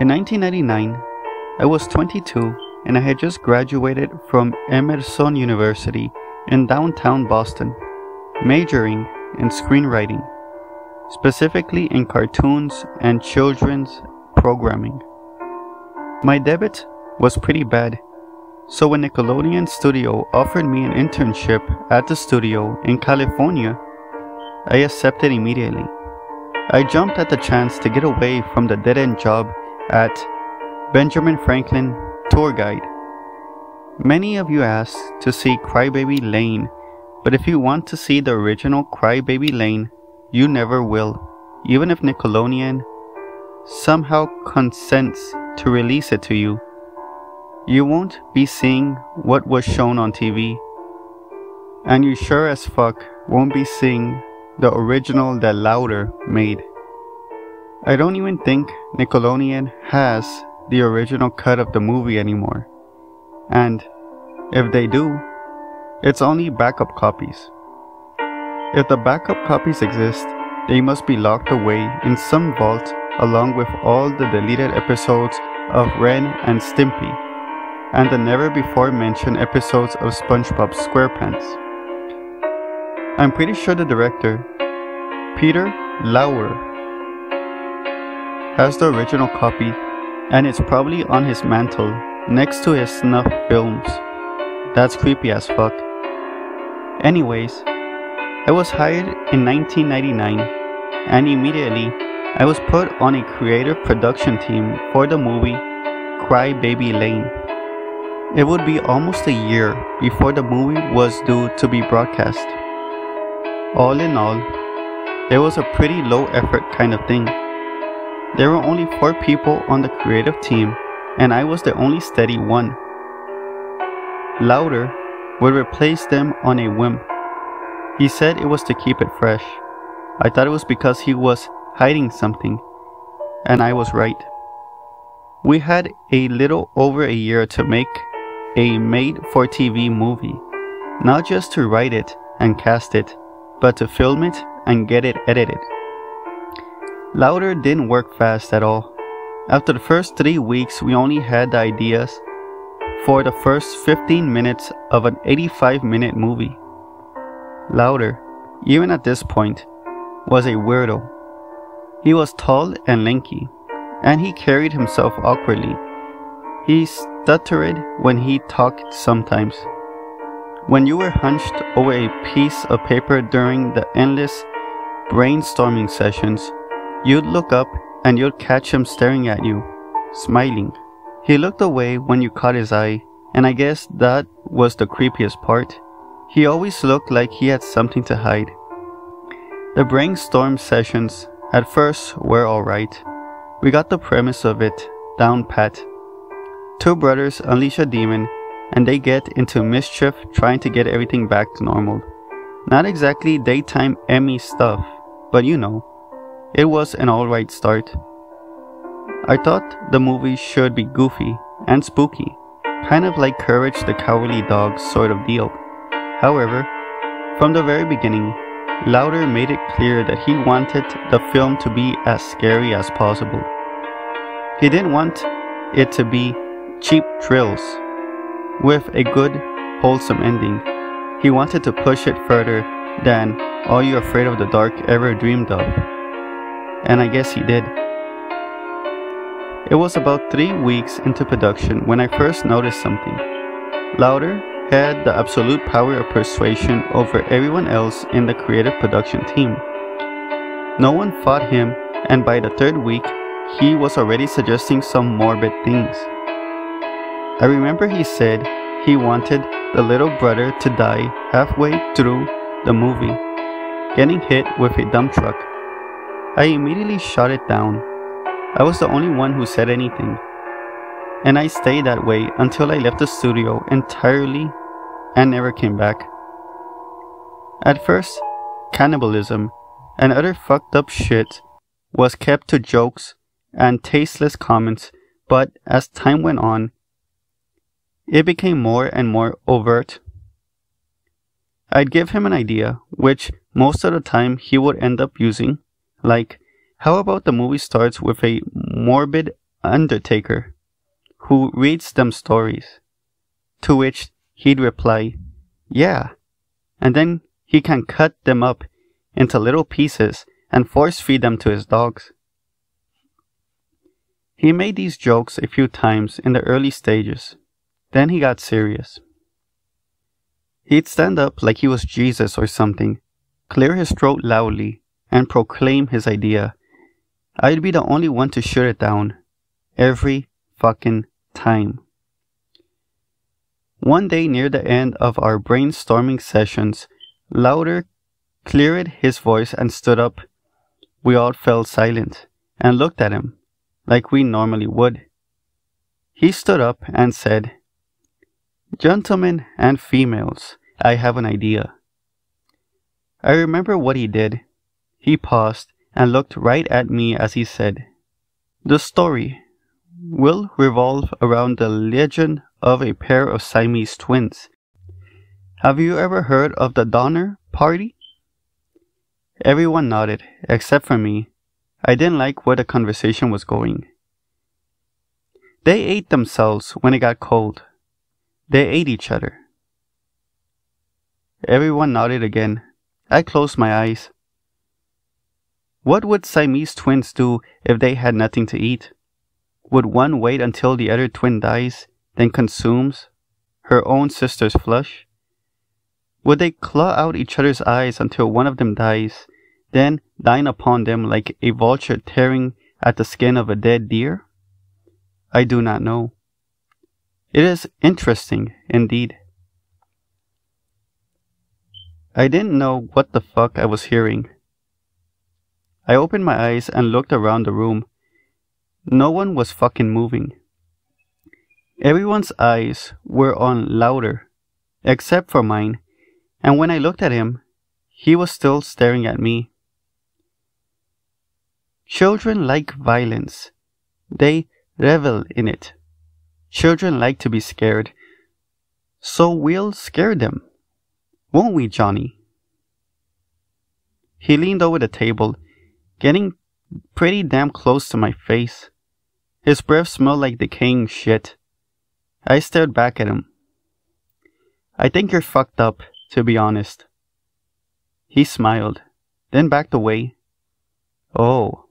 In 1999, I was 22 and I had just graduated from Emerson University in downtown Boston, majoring in screenwriting, specifically in cartoons and children's programming. My debit was pretty bad, so when Nickelodeon Studio offered me an internship at the studio in California, I accepted immediately. I jumped at the chance to get away from the dead end job at Benjamin Franklin Tour Guide. Many of you asked to see Crybaby Lane, but if you want to see the original Crybaby Lane, you never will, even if Nickelodeon somehow consents to release it to you. You won't be seeing what was shown on TV, and you sure as fuck won't be seeing the original that Louder made. I don't even think Nickelodeon has the original cut of the movie anymore. And if they do, it's only backup copies. If the backup copies exist, they must be locked away in some vault along with all the deleted episodes of Ren and Stimpy and the never before mentioned episodes of SpongeBob SquarePants. I'm pretty sure the director, Peter Lauer, has the original copy and it's probably on his mantle next to his snuff films. That's creepy as fuck. Anyways, I was hired in 1999 and immediately I was put on a creative production team for the movie Cry Baby Lane. It would be almost a year before the movie was due to be broadcast. All in all, it was a pretty low effort kind of thing. There were only four people on the creative team, and I was the only steady one. Louder would replace them on a whim. He said it was to keep it fresh. I thought it was because he was hiding something, and I was right. We had a little over a year to make a made for TV movie, not just to write it and cast it, but to film it and get it edited. Louder didn't work fast at all. After the first three weeks, we only had the ideas for the first 15 minutes of an 85 minute movie. Louder, even at this point, was a weirdo. He was tall and lanky, and he carried himself awkwardly. He stuttered when he talked sometimes. When you were hunched over a piece of paper during the endless brainstorming sessions, you'd look up and you'd catch him staring at you, smiling. He looked away when you caught his eye, and I guess that was the creepiest part. He always looked like he had something to hide. The brainstorm sessions at first were alright. We got the premise of it down pat. Two brothers unleash a demon and they get into mischief trying to get everything back to normal. Not exactly daytime Emmy stuff, but you know, it was an alright start. I thought the movie should be goofy and spooky, kind of like Courage the Cowardly Dog sort of deal. However, from the very beginning, Lauder made it clear that he wanted the film to be as scary as possible. He didn't want it to be cheap thrills with a good, wholesome ending. He wanted to push it further than Are You Afraid of the Dark ever dreamed of. And I guess he did. It was about three weeks into production when I first noticed something. Louder had the absolute power of persuasion over everyone else in the creative production team. No one fought him, and by the third week, he was already suggesting some morbid things. I remember he said he wanted the little brother to die halfway through the movie, getting hit with a dump truck. I immediately shot it down. I was the only one who said anything. And I stayed that way until I left the studio entirely and never came back. At first, cannibalism and other fucked up shit was kept to jokes and tasteless comments, but as time went on, it became more and more overt. I'd give him an idea, which most of the time he would end up using, like, how about the movie starts with a morbid undertaker who reads them stories. To which he'd reply, Yeah, and then he can cut them up into little pieces and force feed them to his dogs. He made these jokes a few times in the early stages. Then he got serious. He'd stand up like he was Jesus or something, clear his throat loudly, and proclaim his idea. I'd be the only one to shut it down. Every fucking time. One day near the end of our brainstorming sessions, Louder cleared his voice and stood up. We all fell silent and looked at him like we normally would. He stood up and said, Gentlemen and females, I have an idea. I remember what he did. He paused and looked right at me as he said, The story will revolve around the legend of a pair of Siamese twins. Have you ever heard of the Donner Party? Everyone nodded, except for me, I didn't like where the conversation was going. They ate themselves when it got cold. They ate each other. Everyone nodded again. I closed my eyes. What would Siamese twins do if they had nothing to eat? Would one wait until the other twin dies, then consumes her own sister's flesh? Would they claw out each other's eyes until one of them dies, then dine upon them like a vulture tearing at the skin of a dead deer? I do not know. It is interesting, indeed. I didn't know what the fuck I was hearing. I opened my eyes and looked around the room. No one was fucking moving. Everyone's eyes were on louder, except for mine, and when I looked at him, he was still staring at me. Children like violence. They revel in it. Children like to be scared. So we'll scare them. Won't we, Johnny? He leaned over the table, getting pretty damn close to my face. His breath smelled like decaying shit. I stared back at him. I think you're fucked up, to be honest. He smiled, then backed away. Oh,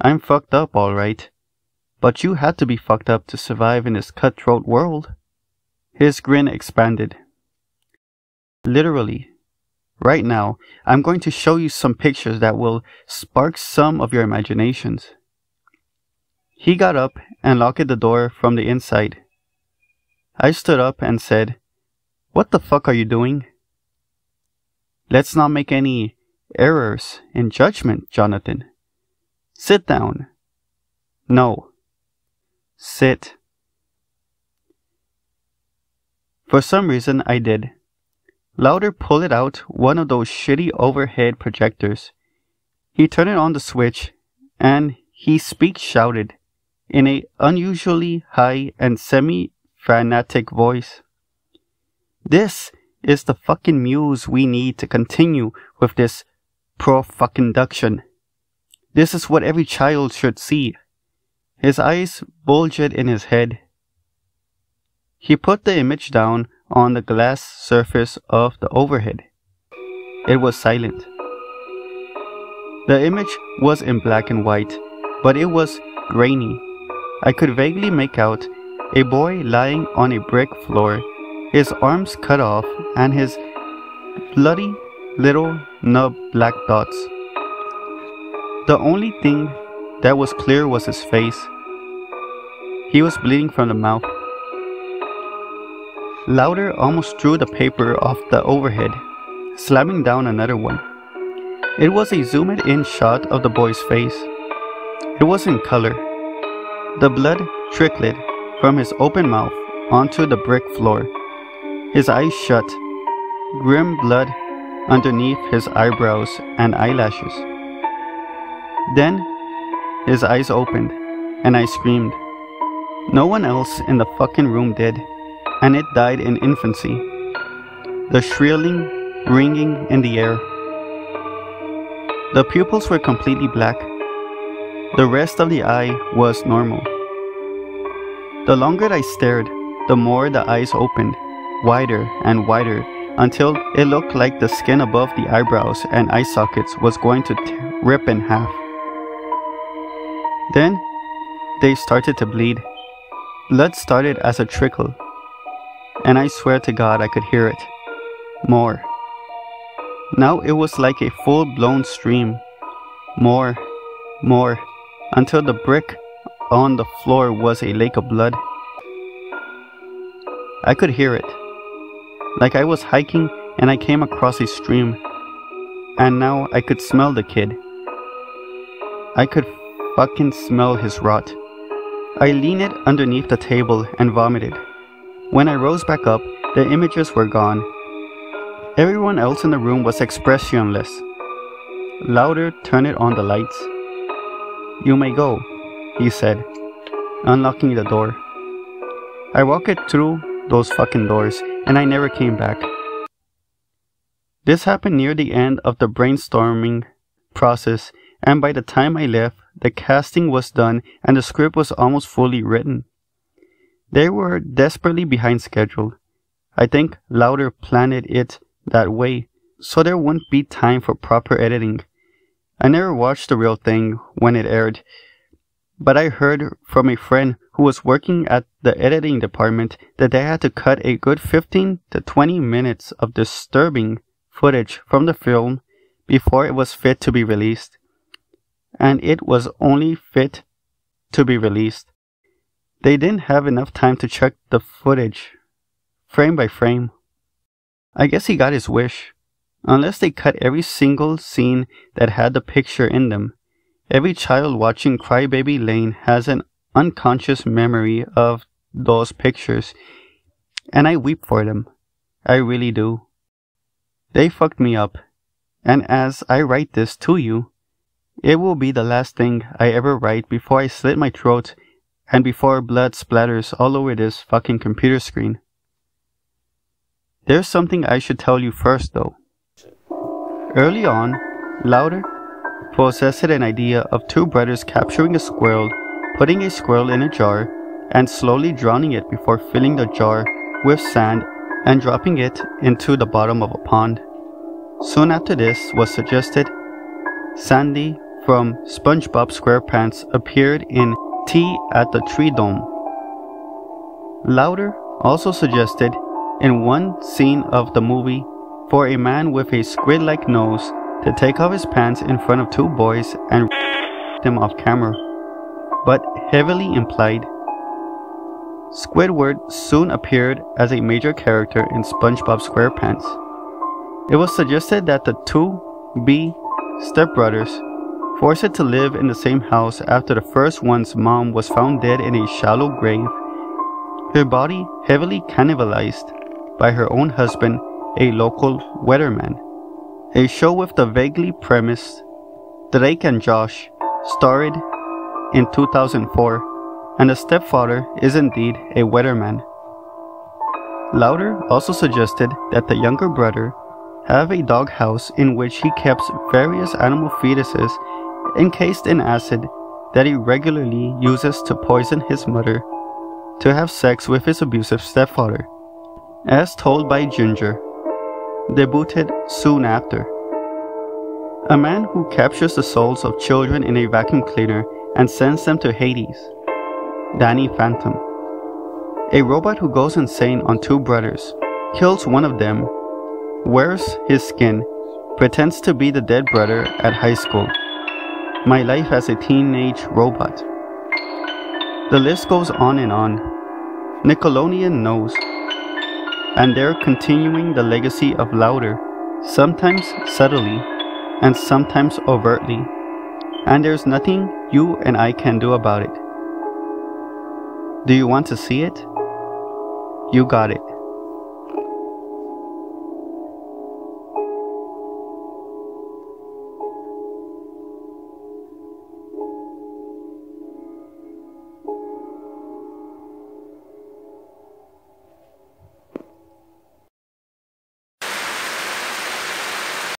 I'm fucked up, all right. But you had to be fucked up to survive in this cutthroat world. His grin expanded. Literally. Right now, I'm going to show you some pictures that will spark some of your imaginations. He got up and locked the door from the inside. I stood up and said, What the fuck are you doing? Let's not make any errors in judgment, Jonathan. Sit down. No. Sit. For some reason, I did. Louder pulled out one of those shitty overhead projectors. He turned on the switch, and he speak shouted in a unusually high and semi-fanatic voice. This is the fucking muse we need to continue with this pro-fucking-duction. This is what every child should see. His eyes bulged in his head. He put the image down on the glass surface of the overhead. It was silent. The image was in black and white, but it was grainy. I could vaguely make out a boy lying on a brick floor, his arms cut off, and his bloody little nub black dots. The only thing that was clear was his face. He was bleeding from the mouth. Louder almost threw the paper off the overhead, slamming down another one. It was a zoomed in shot of the boy's face. It was in color. The blood trickled from his open mouth onto the brick floor. His eyes shut, grim blood underneath his eyebrows and eyelashes. Then his eyes opened, and I screamed. No one else in the fucking room did, and it died in infancy. The shrilling, ringing in the air. The pupils were completely black. The rest of the eye was normal. The longer I stared, the more the eyes opened, wider and wider, until it looked like the skin above the eyebrows and eye sockets was going to rip in half. Then they started to bleed. Blood started as a trickle, and I swear to God I could hear it. More. Now it was like a full blown stream. More, more until the brick on the floor was a lake of blood. I could hear it. Like I was hiking and I came across a stream. And now I could smell the kid. I could fucking smell his rot. I leaned it underneath the table and vomited. When I rose back up, the images were gone. Everyone else in the room was expressionless. Louder turned on the lights. You may go, he said, unlocking the door. I walked it through those fucking doors and I never came back. This happened near the end of the brainstorming process, and by the time I left, the casting was done and the script was almost fully written. They were desperately behind schedule. I think Louder planned it that way so there wouldn't be time for proper editing I never watched the real thing when it aired, but I heard from a friend who was working at the editing department that they had to cut a good 15 to 20 minutes of disturbing footage from the film before it was fit to be released. And it was only fit to be released. They didn't have enough time to check the footage frame by frame. I guess he got his wish. Unless they cut every single scene that had the picture in them, every child watching Crybaby Lane has an unconscious memory of those pictures, and I weep for them. I really do. They fucked me up, and as I write this to you, it will be the last thing I ever write before I slit my throat and before blood splatters all over this fucking computer screen. There's something I should tell you first, though. Early on, Louder possessed an idea of two brothers capturing a squirrel, putting a squirrel in a jar, and slowly drowning it before filling the jar with sand and dropping it into the bottom of a pond. Soon after this was suggested, Sandy from SpongeBob SquarePants appeared in Tea at the Tree Dome. Lauder also suggested in one scene of the movie for a man with a squid like nose to take off his pants in front of two boys and them off camera, but heavily implied. Squidward soon appeared as a major character in SpongeBob SquarePants. It was suggested that the two B stepbrothers, forced to live in the same house after the first one's mom was found dead in a shallow grave, her body heavily cannibalized by her own husband a local weatherman. A show with the vaguely premise Drake and Josh starred in 2004, and the stepfather is indeed a weatherman. Louder also suggested that the younger brother have a doghouse in which he kept various animal fetuses encased in acid that he regularly uses to poison his mother to have sex with his abusive stepfather, as told by Ginger debuted soon after. A man who captures the souls of children in a vacuum cleaner and sends them to Hades. Danny Phantom. A robot who goes insane on two brothers, kills one of them, wears his skin, pretends to be the dead brother at high school. My life as a teenage robot. The list goes on and on. Nickelodeon knows and they're continuing the legacy of Louder, sometimes subtly and sometimes overtly, and there's nothing you and I can do about it. Do you want to see it? You got it.